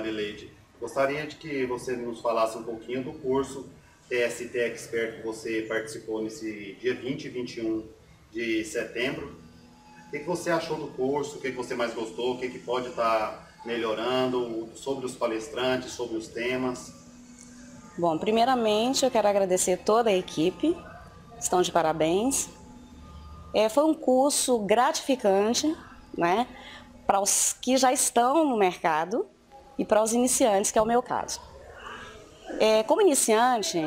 Marileide. Gostaria de que você nos falasse um pouquinho do curso TST Expert que você participou nesse dia 20 e 21 de setembro. O que, você achou do curso? O que, você mais gostou? O que, pode estar melhorando? Sobre os palestrantes, sobre os temas? Bom, primeiramente eu quero agradecer toda a equipe, estão de parabéns. É, foi um curso gratificante, né, para os que já estão no mercado e para os iniciantes, que é o meu caso. É, como iniciante,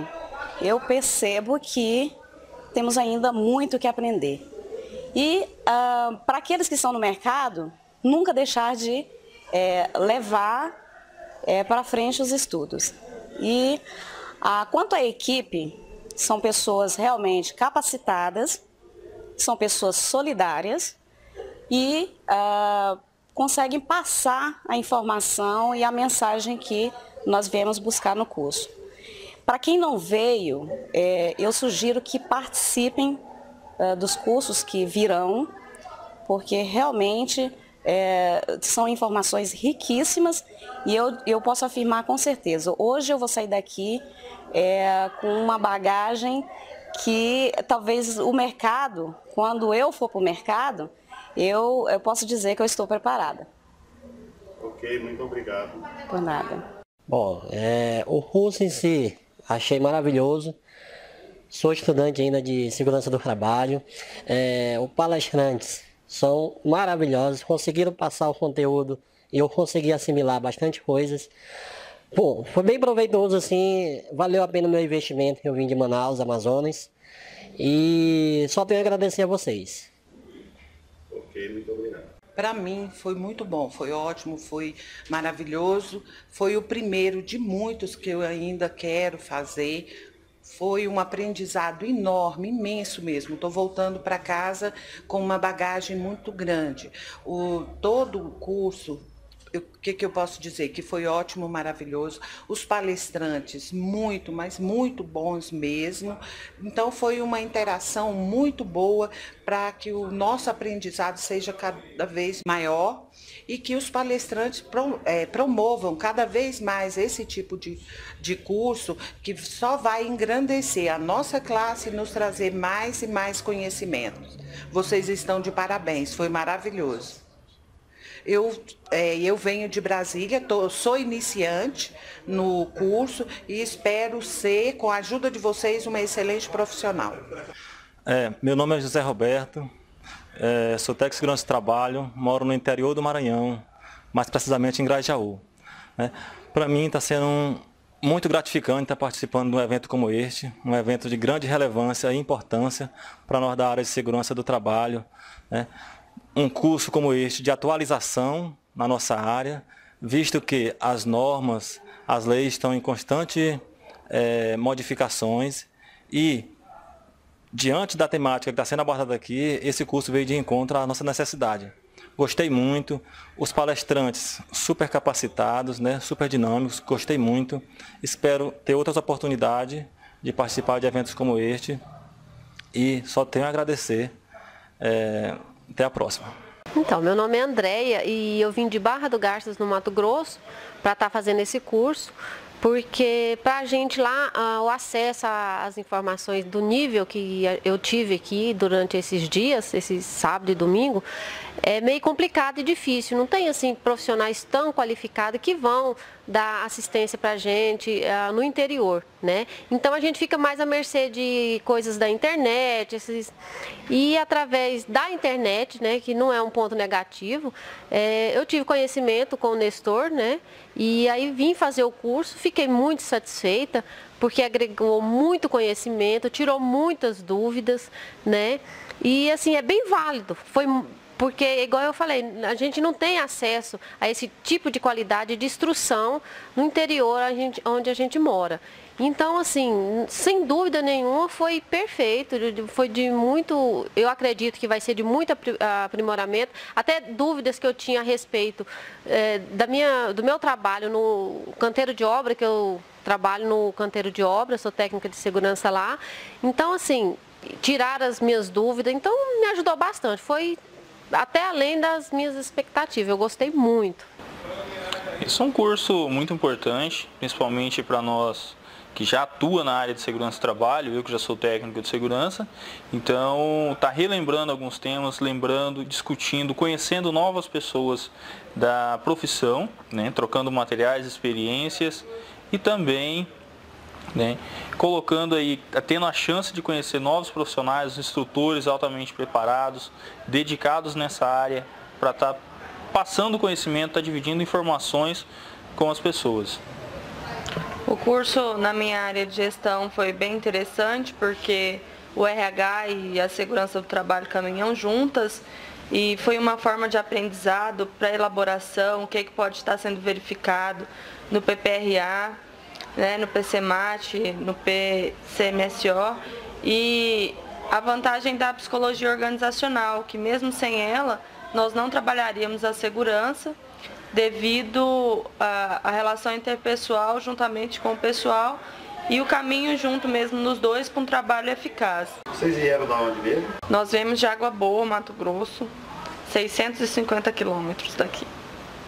eu percebo que temos ainda muito que aprender. E ah, para aqueles que estão no mercado, nunca deixar de é, levar é, para frente os estudos. E ah, quanto à equipe, são pessoas realmente capacitadas, são pessoas solidárias e ah, conseguem passar a informação e a mensagem que nós viemos buscar no curso. Para quem não veio, é, eu sugiro que participem uh, dos cursos que virão, porque realmente é, são informações riquíssimas e eu, eu posso afirmar com certeza. Hoje eu vou sair daqui é, com uma bagagem que talvez o mercado, quando eu for para o mercado, eu, eu posso dizer que eu estou preparada. Ok, muito obrigado. Por nada. Bom, é, o curso em si achei maravilhoso. Sou estudante ainda de segurança do trabalho. É, os palestrantes são maravilhosos, conseguiram passar o conteúdo e eu consegui assimilar bastante coisas. Bom, foi bem proveitoso assim, valeu a pena o meu investimento. Eu vim de Manaus, Amazonas. E só tenho a agradecer a vocês. Ok, muito obrigado. Para mim foi muito bom, foi ótimo, foi maravilhoso. Foi o primeiro de muitos que eu ainda quero fazer. Foi um aprendizado enorme, imenso mesmo. Estou voltando para casa com uma bagagem muito grande. O, todo o curso o que, que eu posso dizer? Que foi ótimo, maravilhoso. Os palestrantes, muito, mas muito bons mesmo. Então, foi uma interação muito boa para que o nosso aprendizado seja cada vez maior e que os palestrantes é, promovam cada vez mais esse tipo de, de curso que só vai engrandecer a nossa classe e nos trazer mais e mais conhecimentos. Vocês estão de parabéns, foi maravilhoso. Eu, é, eu venho de Brasília, tô, sou iniciante no curso e espero ser, com a ajuda de vocês, uma excelente profissional. É, meu nome é José Roberto, é, sou técnico de segurança de trabalho, moro no interior do Maranhão, mais precisamente em Grajaú. Né? Para mim está sendo um, muito gratificante estar participando de um evento como este, um evento de grande relevância e importância para nós da área de segurança do trabalho. Né? Um curso como este de atualização na nossa área, visto que as normas, as leis estão em constante é, modificações e, diante da temática que está sendo abordada aqui, esse curso veio de encontro à nossa necessidade. Gostei muito, os palestrantes super capacitados, né, super dinâmicos, gostei muito. Espero ter outras oportunidades de participar de eventos como este e só tenho a agradecer. É, até a próxima. Então, meu nome é Andréia e eu vim de Barra do Garças, no Mato Grosso, para estar tá fazendo esse curso, porque para a gente lá, o acesso às informações do nível que eu tive aqui durante esses dias, esse sábado e domingo, é meio complicado e difícil. Não tem assim profissionais tão qualificados que vão dar assistência para a gente uh, no interior, né? Então a gente fica mais à mercê de coisas da internet, esses... e através da internet, né, que não é um ponto negativo, é, eu tive conhecimento com o Nestor, né? E aí vim fazer o curso, fiquei muito satisfeita porque agregou muito conhecimento, tirou muitas dúvidas, né? E assim é bem válido. Foi porque, igual eu falei, a gente não tem acesso a esse tipo de qualidade de instrução no interior a gente, onde a gente mora. Então, assim, sem dúvida nenhuma, foi perfeito, foi de muito, eu acredito que vai ser de muito aprimoramento, até dúvidas que eu tinha a respeito é, da minha, do meu trabalho no canteiro de obra, que eu trabalho no canteiro de obra, sou técnica de segurança lá. Então, assim, tirar as minhas dúvidas, então me ajudou bastante. Foi até além das minhas expectativas. Eu gostei muito. Esse é um curso muito importante, principalmente para nós que já atua na área de segurança do trabalho, eu que já sou técnico de segurança, então está relembrando alguns temas, lembrando, discutindo, conhecendo novas pessoas da profissão, né, trocando materiais, experiências e também né, colocando aí, tendo a chance de conhecer novos profissionais, instrutores altamente preparados, dedicados nessa área para estar tá passando conhecimento, estar tá dividindo informações com as pessoas. O curso na minha área de gestão foi bem interessante porque o RH e a segurança do trabalho caminham juntas e foi uma forma de aprendizado para elaboração, o que, é que pode estar sendo verificado no PPRA, né, no PCMAT, no PCMSO e a vantagem da psicologia organizacional, que mesmo sem ela, nós não trabalharíamos a segurança devido à relação interpessoal juntamente com o pessoal e o caminho junto mesmo nos dois para um trabalho eficaz. Vocês vieram da onde mesmo? Nós viemos de Água Boa, Mato Grosso, 650 quilômetros daqui.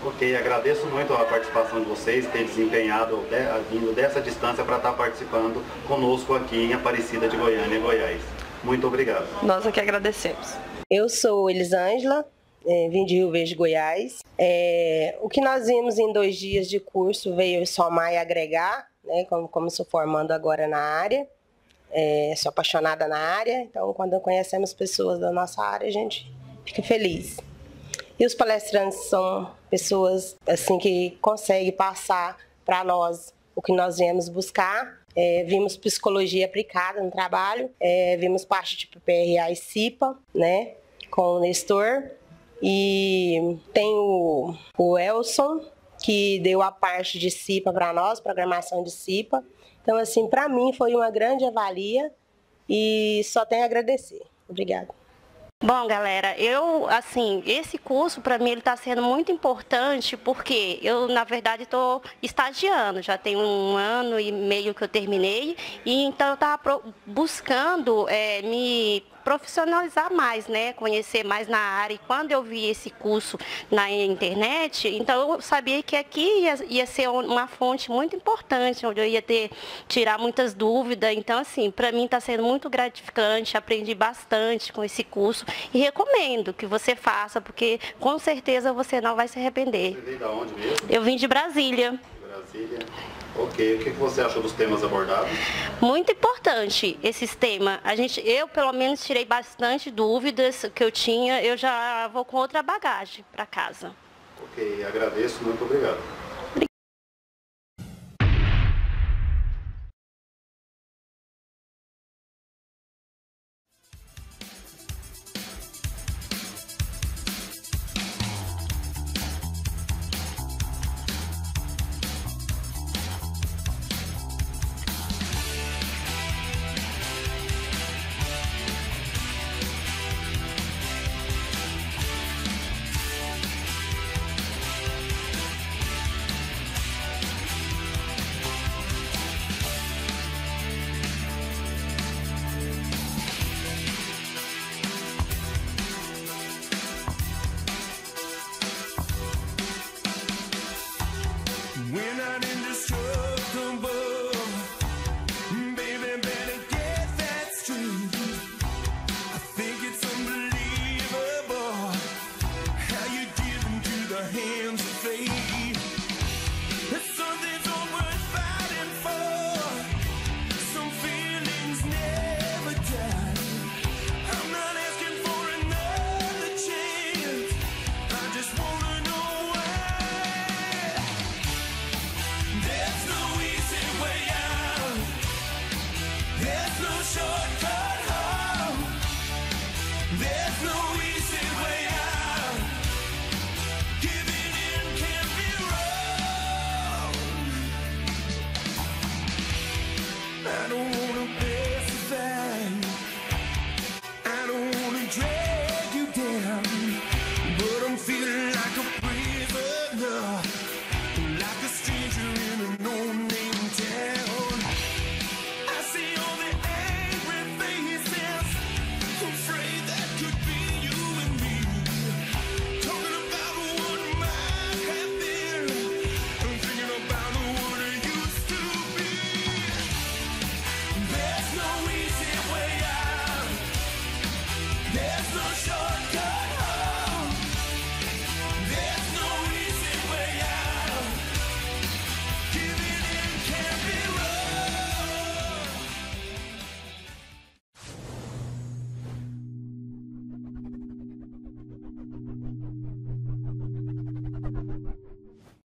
Ok, agradeço muito a participação de vocês, ter desempenhado, vindo dessa distância para estar participando conosco aqui em Aparecida de Goiânia, Goiás. Muito obrigado. Nós aqui agradecemos. Eu sou Elisângela, é, vim de Rio Verde, Goiás. É, o que nós vimos em dois dias de curso veio somar e agregar, né, como, como sou formando agora na área. É, sou apaixonada na área, então quando conhecemos pessoas da nossa área, a gente fica feliz. E os palestrantes são pessoas assim que conseguem passar para nós o que nós viemos buscar. É, vimos psicologia aplicada no trabalho, é, vimos parte de PRA e CIPA, né, com o Nestor, e tem o, o Elson, que deu a parte de CIPA para nós, programação de CIPA. Então, assim, para mim foi uma grande avalia e só tenho a agradecer. Obrigada. Bom, galera, eu, assim, esse curso para mim ele está sendo muito importante porque eu, na verdade, estou estagiando, já tem um ano e meio que eu terminei, e então eu estava buscando é, me profissionalizar mais, né? Conhecer mais na área. E quando eu vi esse curso na internet, então eu sabia que aqui ia, ia ser uma fonte muito importante, onde eu ia ter, tirar muitas dúvidas. Então, assim, para mim está sendo muito gratificante, aprendi bastante com esse curso e recomendo que você faça, porque com certeza você não vai se arrepender. Você veio da onde mesmo? Eu vim de Brasília. Brasília. Ok, o que você achou dos temas abordados? Muito importante esses temas. A gente, eu pelo menos tirei bastante dúvidas que eu tinha. Eu já vou com outra bagagem para casa. Ok, agradeço, muito obrigado.